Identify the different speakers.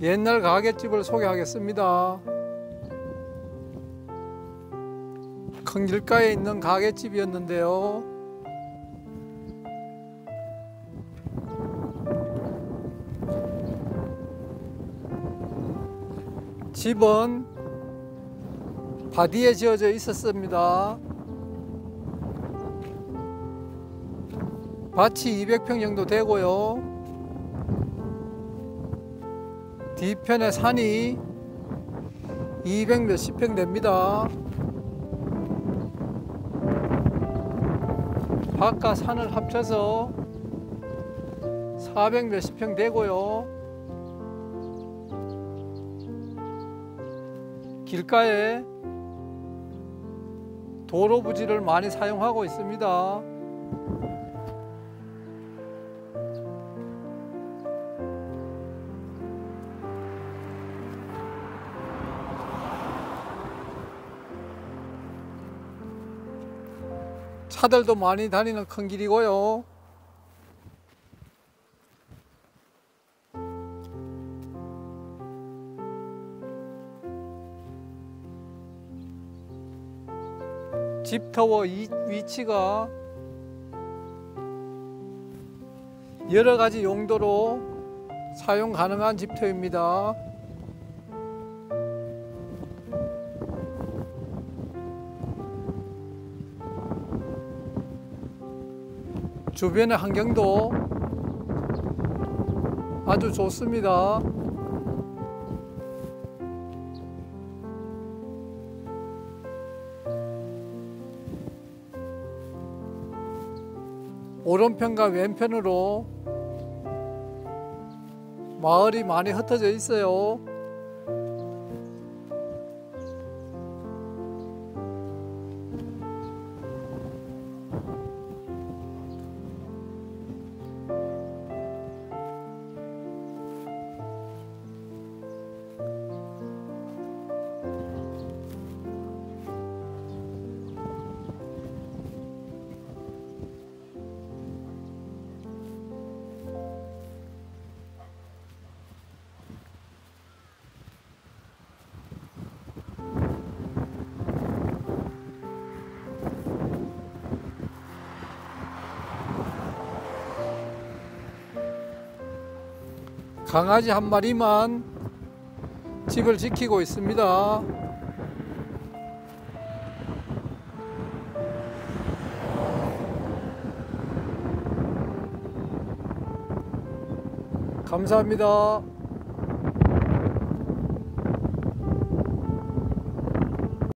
Speaker 1: 옛날 가게집을 소개하겠습니다. 큰 길가에 있는 가게집이었는데요. 집은 바디에 지어져 있었습니다. 밭이 200평 정도 되고요. 뒤편에 산이 200 몇십 평 됩니다. 밭과 산을 합쳐서 400 몇십 평 되고요. 길가에 도로 부지를 많이 사용하고 있습니다. 차들도 많이 다니는 큰 길이고요. 집터워 이 위치가 여러 가지 용도로 사용 가능한 집터입니다. 주변의 환경도 아주 좋습니다. 오른편과 왼편으로 마을이 많이 흩어져 있어요. 강아지 한 마리만 집을 지키고 있습니다. 감사합니다.